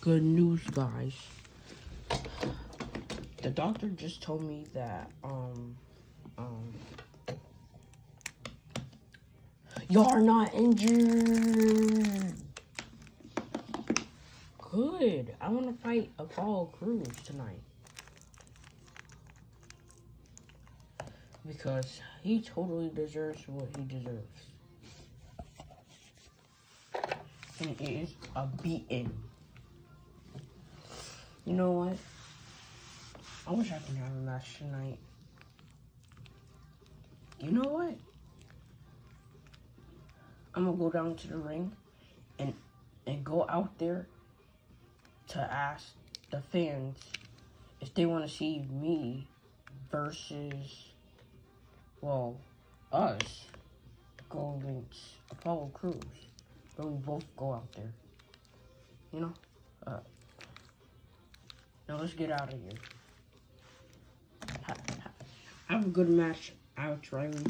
good news, guys. The doctor just told me that, um, um, you're not injured. Good. I want to fight a Apollo Crews tonight. Because he totally deserves what he deserves. And it is a beating. You know what? I wish I could have a match tonight. You know what? I'm gonna go down to the ring and and go out there to ask the fans if they want to see me versus well us go against Apollo Crews. But we both go out there. You know? Uh, let's get out of here. Have a good match, Alex Riley.